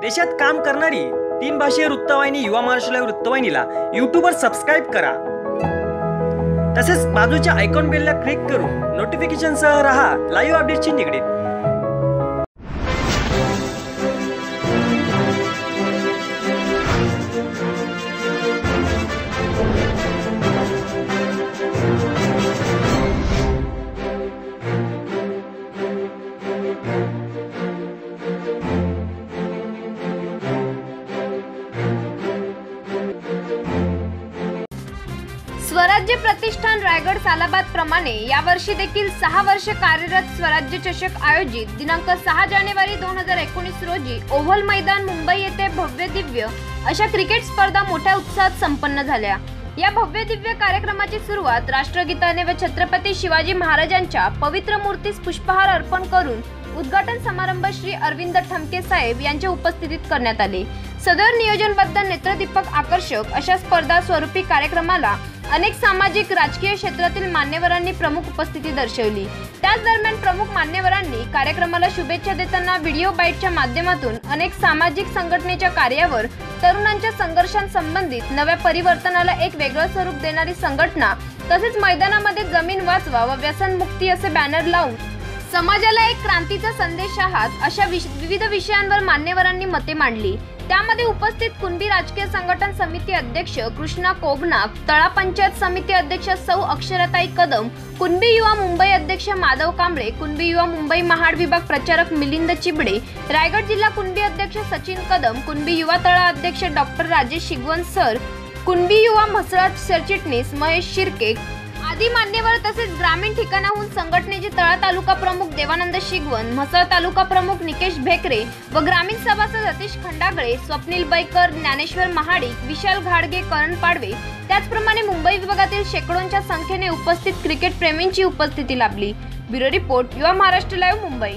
देशात काम करणारी तीन भाषीय वृत्तवाहिनी युवा महाराष्ट्र वृत्तवाहिनीला युट्यूबवर सबस्क्राईब करा. तसेच बाजूच्या आयकॉन बेलला क्लिक करून नोटिफिकेशनसह रहा लाईव्ह अपडेटची निगडीत. स्वराज्य प्रतिष्ठान रायगड सालाबाद प्रमाणे यावर्षी देखील सहा वर्ष कार्यरत स्वराज्य चषक आयोजित दिनांक सहा जानेवारी दोन हजार एकोणीस रोजी ओव्हल मैदान मुंबई येथे भव्य दिव्य अशा क्रिकेट स्पर्धा मोठ्या उत्साहात संपन्न झाल्या. या भव्य दिव्य कार्यक्रमाची सुरुवात राष्ट्रगीताने व छत्रपती शिवाजी महाराजांच्या पवित्र मूर्तीस पुष्पहार अर्पण करून उद्घाटन समारंभ श्री अरविंद ठमके साहेब यांच्या उपस्थितीत करण्यात आले. सदर नियोजनबद्ध नेत्रदीपक आकर्षक अशा स्पर्धा स्वरूपी कार्यक्रमाला अनेक सामाजिक राजकीय क्षेत्रातील मान्यवरांनी प्रमुख उपस्थिती दर्शवली. त्याच दरम्यान प्रमुख मान्यवरांनी कार्यक्रमाला शुभेच्छा देताना व्हिडिओ बाईटच्या माध्यमातून अनेक सामाजिक संघटनेच्या कार्यावर तरुणांच्या संघर्षांसंबंधित नव्या परिवर्तनाला एक वेगळं स्वरूप देणारी संघटना तसेच मैदानामध्ये जमीन वाचवा व व्यसनमुक्ती असे बॅनर लावून समाजाला एक क्रांतीचा संदेश आहात अशा विविध विषयांवर मान्यवरांनी मते मांडली. त्यामध्ये उपस्थित कुणबी राजकीय संघटन समिती अध्यक्ष कृष्णा कोगनाक तळा पंचायत समिती अध्यक्ष सौ अक्षरताई कदम कुणबी युवा मुंबई अध्यक्ष माधव कांबळे कुणबी युवा मुंबई महाड विभाग प्रचारक मिलिंद चिबडे रायगड जिल्हा कुणबी अध्यक्ष सचिन कदम कुणबी युवा तळा अध्यक्ष डॉक्टर राजेश शिगवण सर कुणबी युवा म्हसळा सरचिटणीस महेश शिर्के आदी मान्यवर तसेच ग्रामीण ठिकाणाहून संघटनेचे तळा तालुका प्रमुख देवानंद शिगवण म्हसळ तालुका प्रमुख निकेश भेकरे व ग्रामीण सभासद सतीश खंडागळे स्वप्नील बैकर ज्ञानेश्वर महाडिक विशाल घाडगे करण पाडवे त्याचप्रमाणे मुंबई विभागातील शेकडोंच्या संख्येने उपस्थित क्रिकेट प्रेमींची उपस्थिती लाभली. ब्युरो रिपोर्ट युवा महाराष्ट्र लाईव्ह मुंबई.